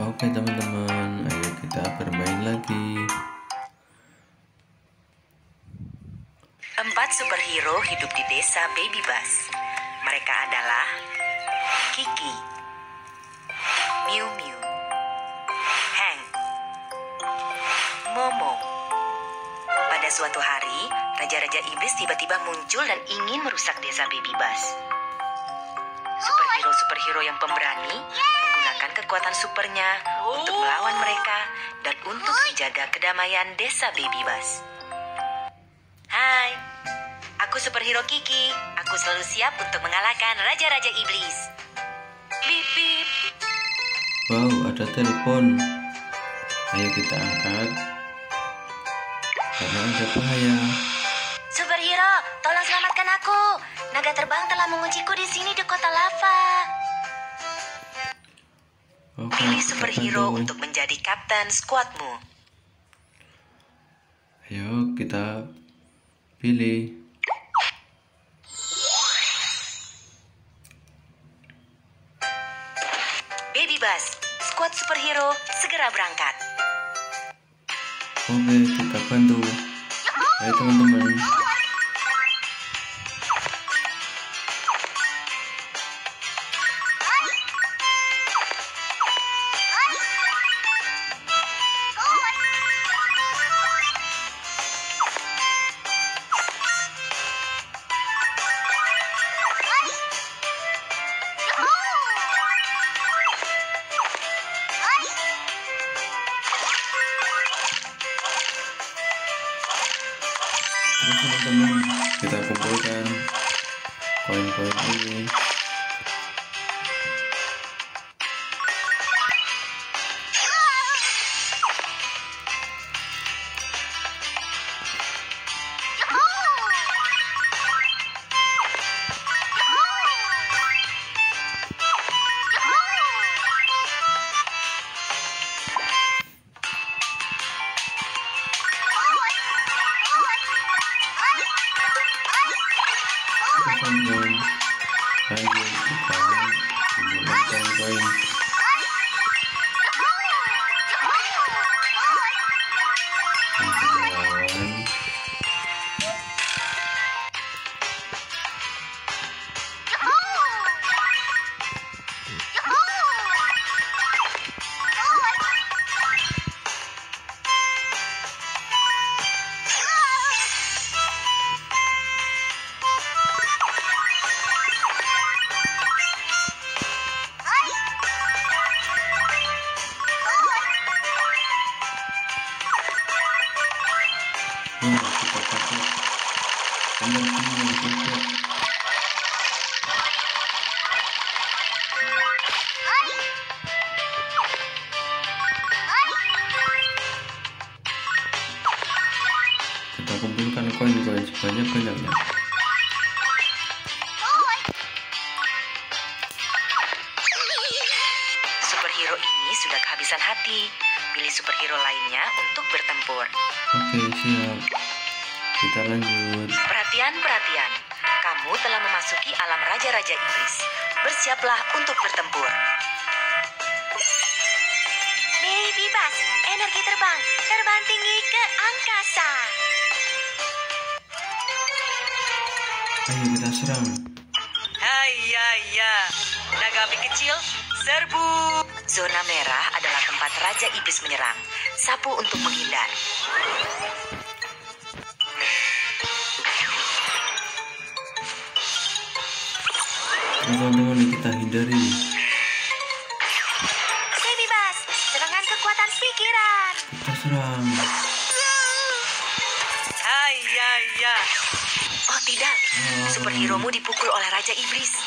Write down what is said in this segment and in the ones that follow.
Oke teman-teman, ayo kita bermain lagi. Empat superhero hidup di desa Baby Bus. Mereka adalah Kiki, Miu Miu, Hank, Momo. Pada suatu hari, Raja-Raja Iblis tiba-tiba muncul dan ingin merusak desa Baby Bus. Superhero-superhero yang pemberani menggunakan kekuatan supernya untuk melawan mereka dan untuk menjaga kedamaian desa Baby Bus. Hai, aku superhero Kiki. Aku selalu siap untuk mengalahkan raja-raja iblis. Bip bip. Wow, ada telepon. Ayo kita angkat. Karena ada bahaya. Superhero, tolong selamatkan aku. Naga terbang telah mengunciku di sini di kota lava. Pilih superhero untuk menjadi kapten skuadmu. Ayo kita pilih. Baby Bus, skuad superhero segera berangkat. Oke, kita bantu. Ayo teman-teman. Teman-teman kita kumpulkan koin-koin ini. Kumpulkan koin-koin sebanyak-banyaknya. Superhero ini sudah kehabisan hati. Pilih superhero lainnya untuk bertempur. Oke, siap. Kita lanjut. Perhatian, perhatian. Kamu telah memasuki alam raja-raja iblis. Bersiaplah untuk bertempur. Baby Bus, energi terbang, terbang tinggi ke angkasa. Ayo kita serang. Hai ya ya, naga api kecil, serbu. Zona merah adalah tempat raja iblis menyerang. Sapu untuk menghindar. Teman-teman kita hindari. Baby Bus, serangan kekuatan pikiran. Kita serang. Hai ya ya. Oh tidak, superhero-mu dipukul oleh Raja Iblis.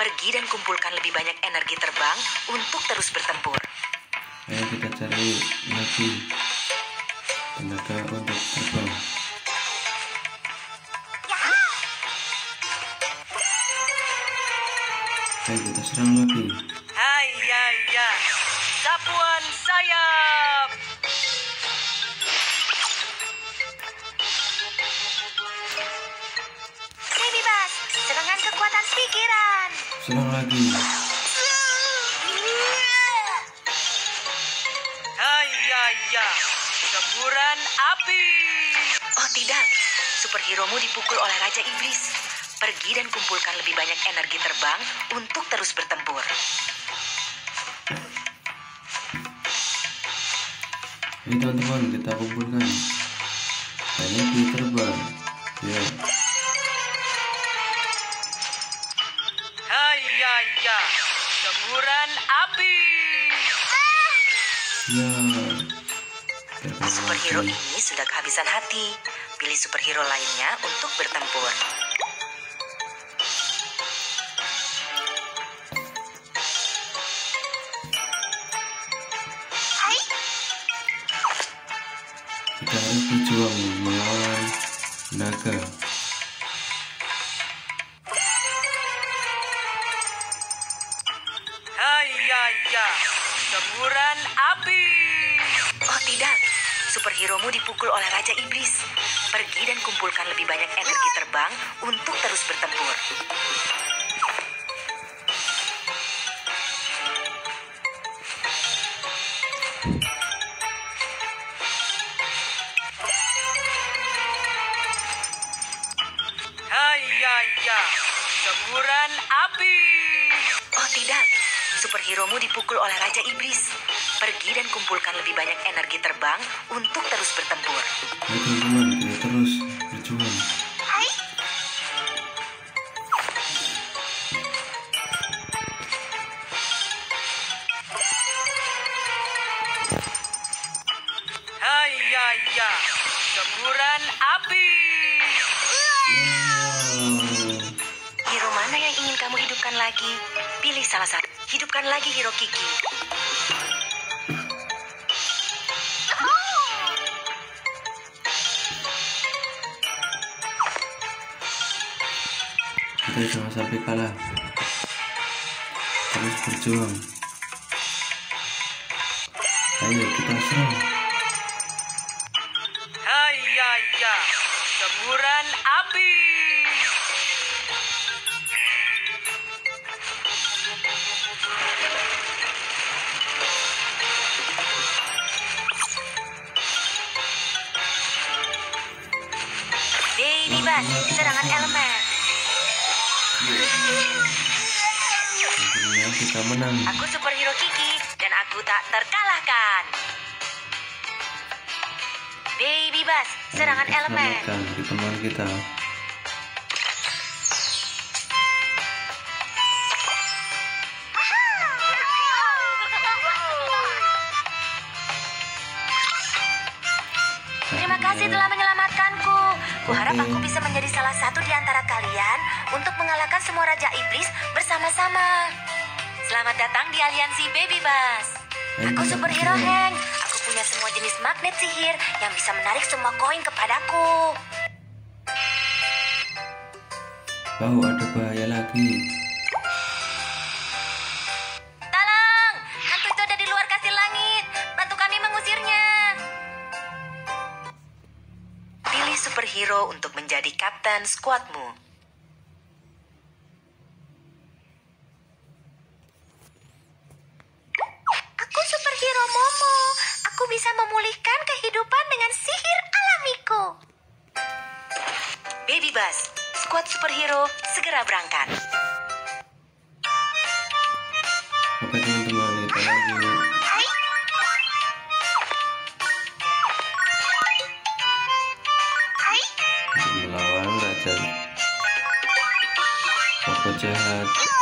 Pergi dan kumpulkan lebih banyak energi terbang untuk terus bertempur. Ayo kita cari lagi tenaga untuk terbang. Ayo kita serang lagi. Hai ya ya. Sapuan sayap. Serang lagi. ya, semburan api. Oh tidak, superheromu dipukul oleh Raja Iblis. Pergi dan kumpulkan lebih banyak energi terbang untuk terus bertempur. Ini teman-teman kita kumpulkan. Energi terbang. Ya. Hai semburan api. Ya. Superhero ini sudah kehabisan hati. Pilih superhero lainnya untuk bertempur. Kita harus berjuang melawan naga. Superheromu dipukul oleh Raja Iblis. Pergi dan kumpulkan lebih banyak energi terbang untuk terus bertempur. Hai ya, semburan api. Oh tidak, superheromu dipukul oleh Raja Iblis. Pergi dan kumpulkan lebih banyak energi terbang untuk terus bertempur. Kita terus Jangan sampai kalah. Terus berjuang. Ayo kita serang. Hai ya ya, semburan api. Baby Bus, serangan elemen. Akhirnya kita menang. Aku superhero Kiki dan aku tak terkalahkan. Baby Bus, serangan elemen. Selamatkan di teman kita. Terima kasih telah menyelamatkanku. Kuharap aku bisa menjadi salah satu di antara kalian untuk mengalahkan semua Raja Iblis bersama-sama. Selamat datang di aliansi Baby Bus. Aku superhero. Hank. Aku punya semua jenis magnet sihir yang bisa menarik semua koin kepadaku. Wow ada bahaya lagi. Skuadmu. Aku superhero Momo. Aku bisa memulihkan kehidupan dengan sihir alamiku. Baby Bus, skuad superhero segera berangkat. Oke teman-teman kita lagi put your head.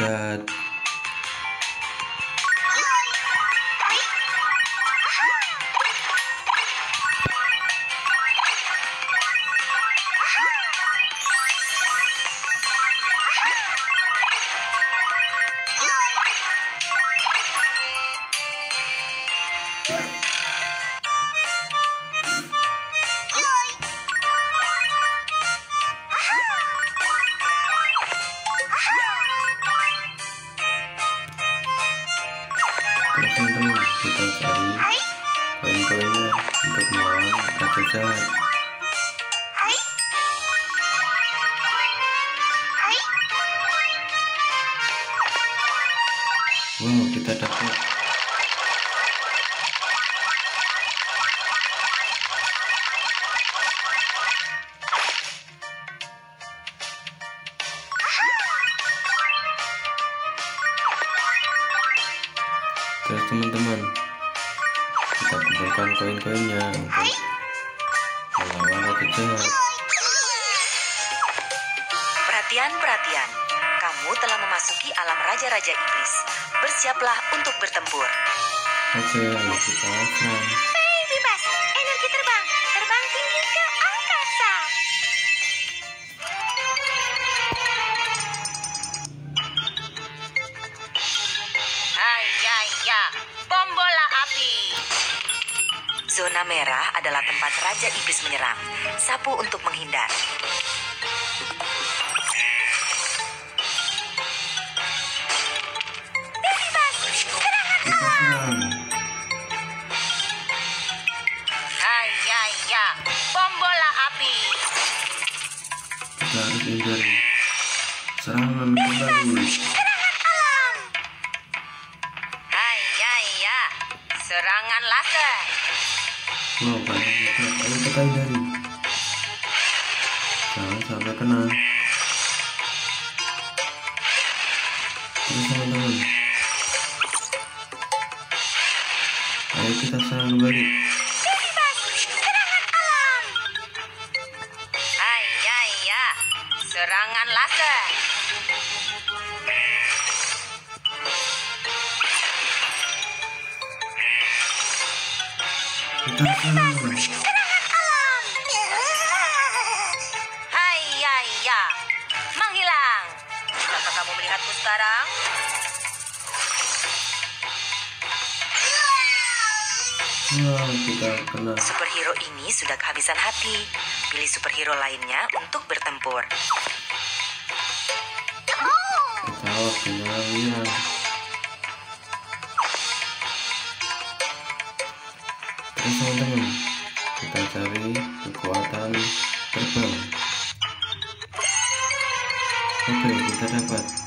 chat. Iblis. Bersiaplah untuk bertempur. oke ayo kita serang bebas, energi terbang. Terbang tinggi ke angkasa. Hayaya, bom bola api. Zona merah adalah tempat Raja Iblis menyerang. Sapu untuk menghindar. Kita kita serang kembali Hayaya, serangan laser. kita serang Hayaya, menghilang. Apakah kamu melihatku sekarang? Wow kita kena Superhero ini sudah kehabisan hati. Pilih superhero lainnya untuk bertempur. waktunya terus teman-teman kita cari kekuatan terbang oke kita dapat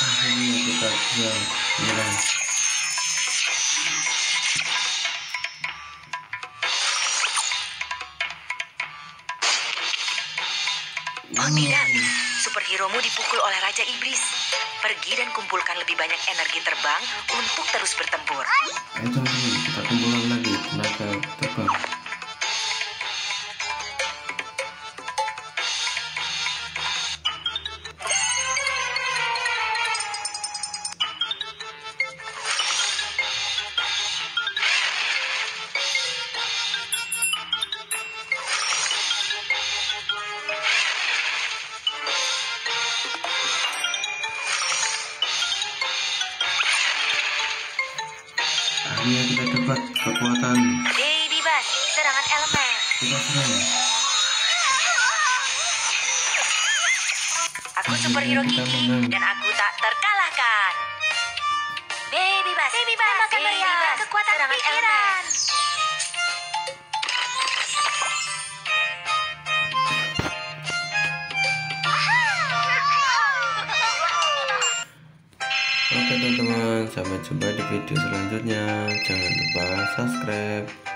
akhirnya kita Oh tidak, superheromu dipukul oleh Raja Iblis. Pergi dan kumpulkan lebih banyak energi terbang untuk terus bertempur. ayo teman-teman kita superhero gigi dan aku tak terkalahkan. Baby Bus, Baby Bus, tembakan meriam, kekuatan pikiran. Oke teman-teman, sampai jumpa di video selanjutnya. Jangan lupa subscribe.